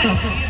Stop.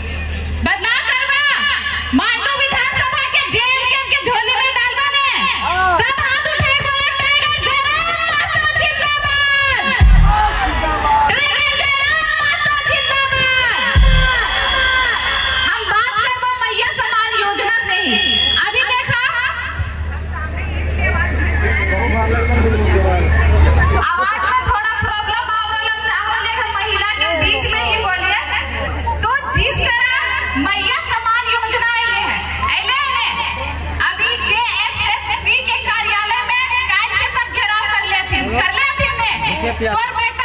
Agora vai